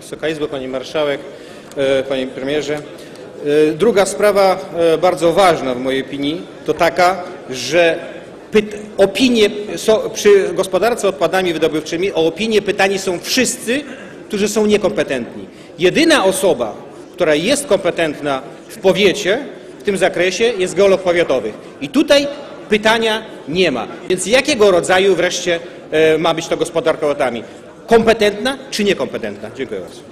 Wysoka Izbo, Pani Marszałek, e, Panie Premierze. E, Druga sprawa, e, bardzo ważna w mojej opinii, to taka, że opinie są, przy gospodarce odpadami wydobywczymi o opinię pytani są wszyscy, którzy są niekompetentni. Jedyna osoba, która jest kompetentna w powiecie w tym zakresie jest geolog powiatowy. I tutaj pytania nie ma. Więc jakiego rodzaju wreszcie ma być to gospodarka odpadami? Kompetentna czy niekompetentna? Dziękuję bardzo.